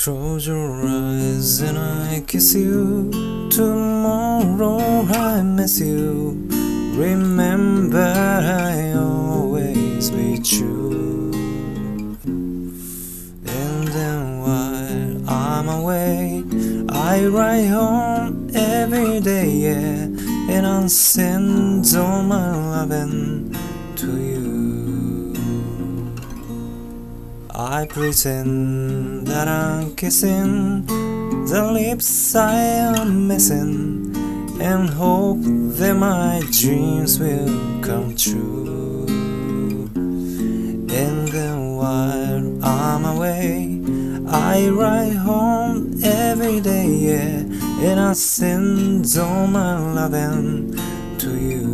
Close your eyes and I kiss you. Tomorrow I miss you. Remember I always be true. And then while I'm away, I write home every day, yeah. And I'll send all my loving to you. I pretend that I'm kissing the lips I am missing and hope that my dreams will come true. And then while I'm away, I write home every day, yeah, and I send all my loving to you.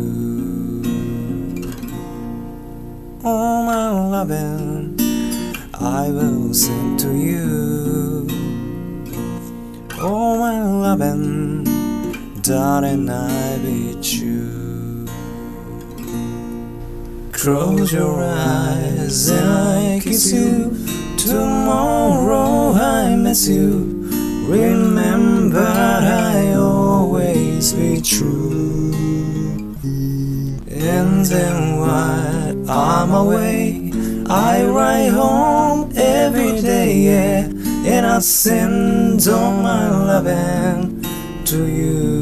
All my loving. I will sing to you. Oh, my loving, darling, I be true. Close your eyes and I kiss you. Tomorrow I miss you. Remember, I always be true. And then while I'm away, I write home yeah, and I send all my loving to you.